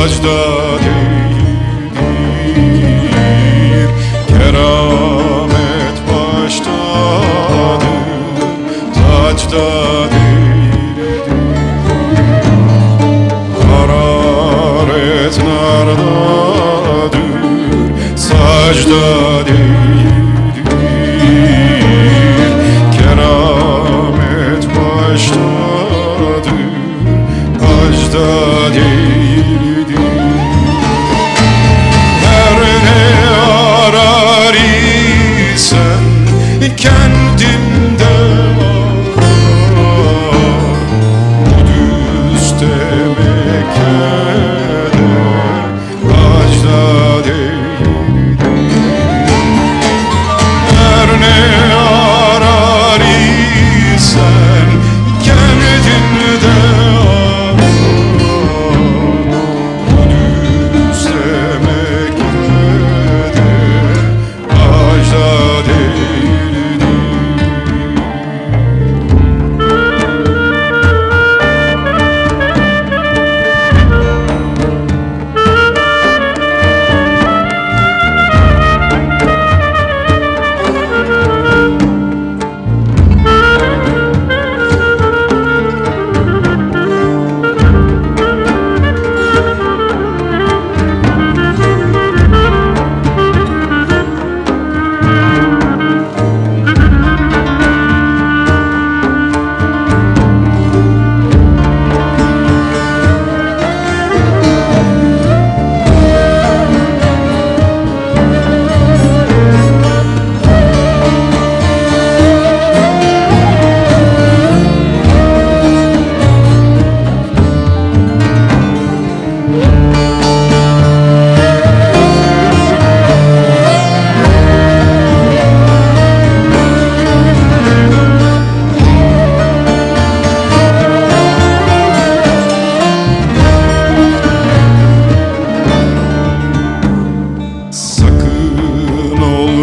tacda değildir. Keramet baştadır. Tacda değildir. Hararet nardadır Sacda kendinde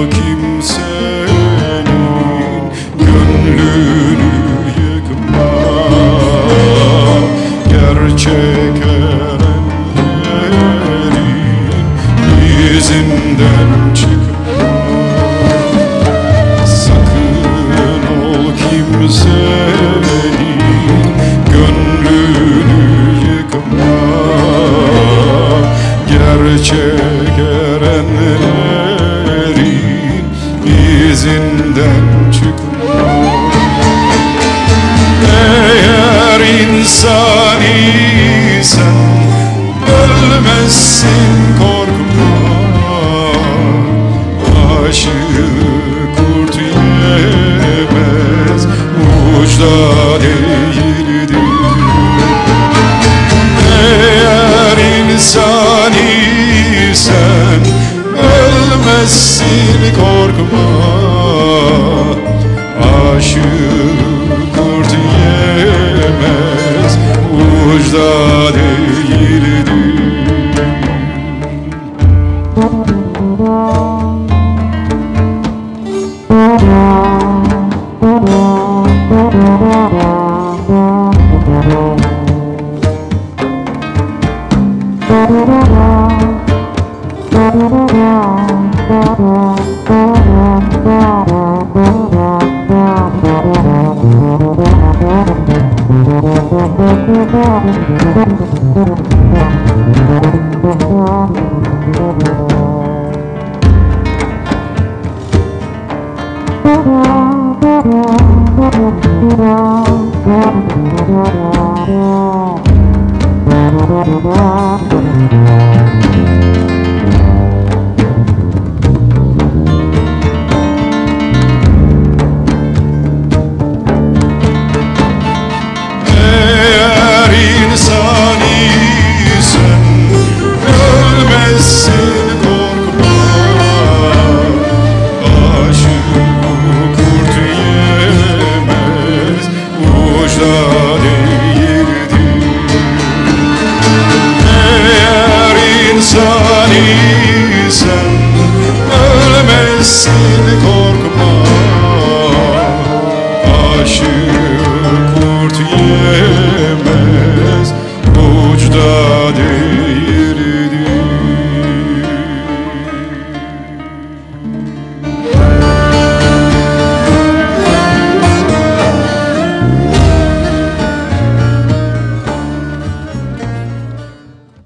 kimsenin gönlünü yıkma Gerçek izinden çıkma Sakın ol kimsenin gönlünü yıkma Gerçek ölmezsin korkma Aşığı kurt yemez. Uçta değildir. Eğer insan isen ölmezsin korkma Eğer korkma. Aşık